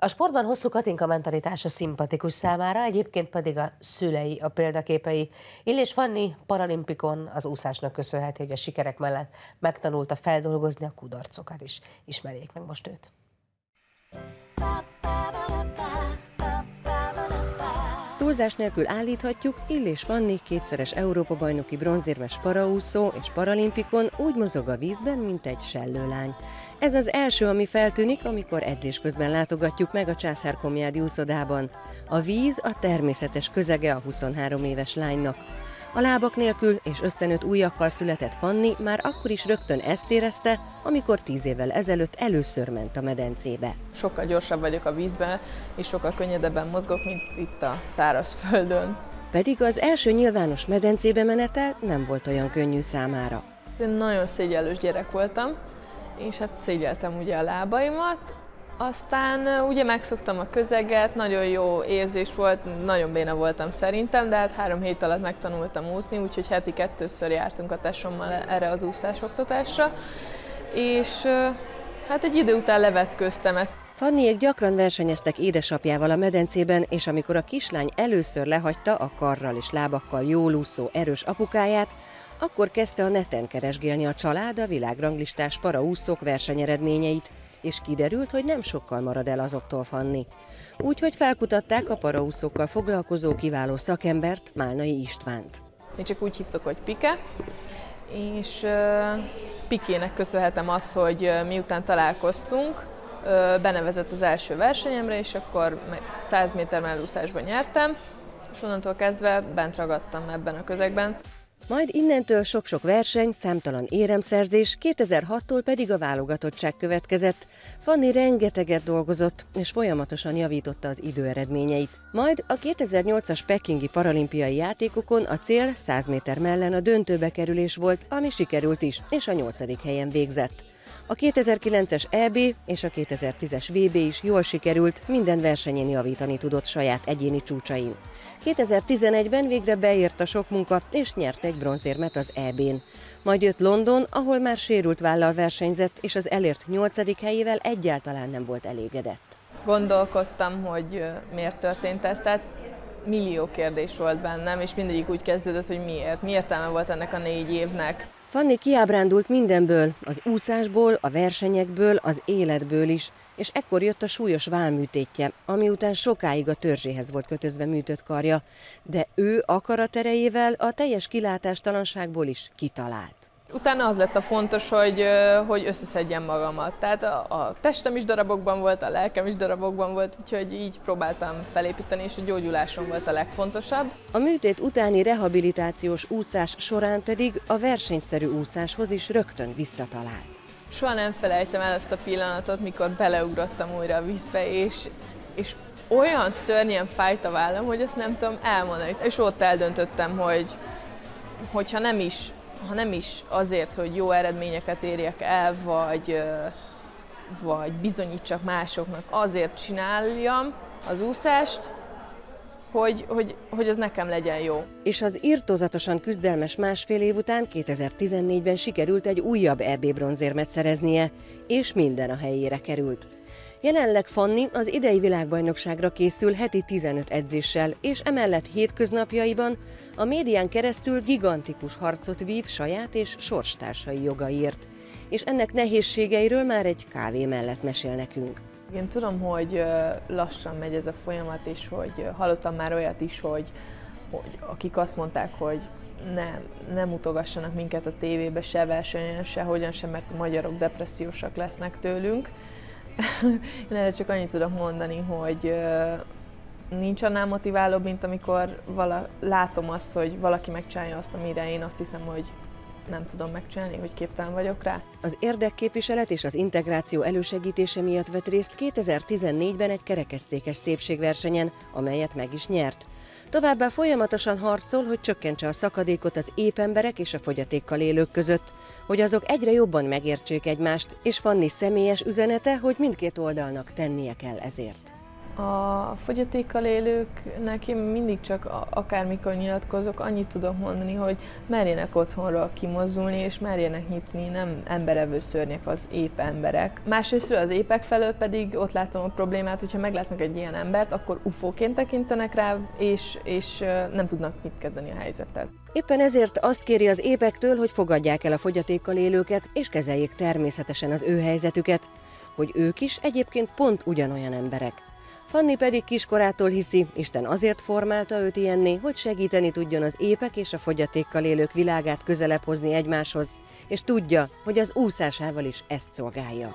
A sportban hosszú Katinka mentalitása szimpatikus számára, egyébként pedig a szülei a példaképei. Illés Fanni paralimpikon az úszásnak köszönheti, hogy a sikerek mellett megtanulta feldolgozni a kudarcokat is. Ismerjék meg most őt. Túlzás nélkül állíthatjuk, Illés Fanni kétszeres Európa-bajnoki bronzérmes paraúszó és paralimpikon úgy mozog a vízben, mint egy sellőlány. Ez az első, ami feltűnik, amikor edzés közben látogatjuk meg a Császárkomjádi úszodában. A víz a természetes közege a 23 éves lánynak. A lábak nélkül és összenőtt ujjakkal született Fanni már akkor is rögtön ezt érezte, amikor tíz évvel ezelőtt először ment a medencébe. Sokkal gyorsabb vagyok a vízben, és sokkal könnyedebben mozgok, mint itt a szárazföldön. Pedig az első nyilvános medencébe menetel nem volt olyan könnyű számára. Én nagyon szégyellős gyerek voltam, és hát szégyeltem ugye a lábaimat, aztán ugye megszoktam a közeget, nagyon jó érzés volt, nagyon béna voltam szerintem, de hát három hét alatt megtanultam úszni, úgyhogy heti kettőször jártunk a tesommal erre az úszás oktatásra, és hát egy idő után levetköztem ezt. Fanniék gyakran versenyeztek édesapjával a medencében, és amikor a kislány először lehagyta a karral és lábakkal jól úszó erős apukáját, akkor kezdte a neten keresgélni a család a világranglistás paraúszók versenyeredményeit, és kiderült, hogy nem sokkal marad el azoktól Fanni. Úgyhogy felkutatták a paraúszókkal foglalkozó kiváló szakembert, Málnai Istvánt. Mi csak úgy hívtok, hogy Pike, és uh, Pikének köszönhetem azt, hogy miután találkoztunk, uh, benevezett az első versenyemre, és akkor 100 méter mellúszásban nyertem, és onnantól kezdve bent ragadtam ebben a közegben. Majd innentől sok-sok verseny, számtalan éremszerzés, 2006-tól pedig a válogatottság következett. Fanni rengeteget dolgozott, és folyamatosan javította az időeredményeit. Majd a 2008-as Pekingi paralimpiai játékokon a cél 100 méter mellen a döntőbe kerülés volt, ami sikerült is, és a nyolcadik helyen végzett. A 2009-es EB és a 2010-es VB is jól sikerült, minden versenyén javítani tudott saját egyéni csúcsain. 2011-ben végre beért a sok munka, és nyert egy bronzérmet az EB-n. Majd jött London, ahol már sérült vállal versenyzett, és az elért nyolcadik helyével egyáltalán nem volt elégedett. Gondolkodtam, hogy miért történt ez, tehát millió kérdés volt bennem, és mindegyik úgy kezdődött, hogy miért. Mi értelme volt ennek a négy évnek. Fanni kiábrándult mindenből, az úszásból, a versenyekből, az életből is, és ekkor jött a súlyos válműtétje, ami után sokáig a törzséhez volt kötözve műtött karja, de ő akaraterejével a teljes kilátástalanságból is kitalált. Utána az lett a fontos, hogy, hogy összeszedjem magamat. Tehát a, a testem is darabokban volt, a lelkem is darabokban volt, úgyhogy így próbáltam felépíteni, és a gyógyulásom volt a legfontosabb. A műtét utáni rehabilitációs úszás során pedig a versenyszerű úszáshoz is rögtön visszatalált. Soha nem felejtem el ezt a pillanatot, mikor beleugrottam újra a vízbe, és, és olyan szörnyen fájt a vállam, hogy ezt nem tudom elmondani. És ott eldöntöttem, hogy hogyha nem is ha nem is azért, hogy jó eredményeket érjek el, vagy, vagy bizonyítsak másoknak, azért csináljam az úszást, hogy, hogy, hogy az nekem legyen jó. És az írtózatosan küzdelmes másfél év után 2014-ben sikerült egy újabb EB bronzérmet szereznie, és minden a helyére került. Jelenleg Fanni az idei világbajnokságra készül heti 15 edzéssel, és emellett hétköznapjaiban a médián keresztül gigantikus harcot vív saját és sorstársai jogaiért. És ennek nehézségeiről már egy kávé mellett mesél nekünk. Én tudom, hogy lassan megy ez a folyamat, és hogy hallottam már olyat is, hogy, hogy akik azt mondták, hogy nem, nem utogassanak minket a tévébe, se versenyen, se hogyan sem, mert a magyarok depressziósak lesznek tőlünk. Én erre csak annyit tudok mondani, hogy nincs annál motiválóbb, mint amikor vala, látom azt, hogy valaki megcsinálja azt, amire én azt hiszem, hogy nem tudom megcsinálni, hogy képtelen vagyok rá. Az érdekképviselet és az integráció elősegítése miatt vett részt 2014-ben egy kerekesszékes szépségversenyen, amelyet meg is nyert. Továbbá folyamatosan harcol, hogy csökkentse a szakadékot az épp emberek és a fogyatékkal élők között, hogy azok egyre jobban megértsék egymást, és Fanni személyes üzenete, hogy mindkét oldalnak tennie kell ezért. A fogyatékkal élőknek én mindig csak akármikor nyilatkozok, annyit tudok mondani, hogy merjenek otthonról kimozdulni, és merjenek nyitni, nem emberevő szörnyek az ép emberek. Másrészt az épek felől pedig ott látom a problémát, hogyha meglátnak egy ilyen embert, akkor ufóként tekintenek rá, és, és nem tudnak mit kezdeni a helyzettel. Éppen ezért azt kéri az épektől, hogy fogadják el a fogyatékkal élőket, és kezeljék természetesen az ő helyzetüket, hogy ők is egyébként pont ugyanolyan emberek. Fanni pedig kiskorától hiszi, Isten azért formálta őt ilyenné, hogy segíteni tudjon az épek és a fogyatékkal élők világát közelebb hozni egymáshoz, és tudja, hogy az úszásával is ezt szolgálja.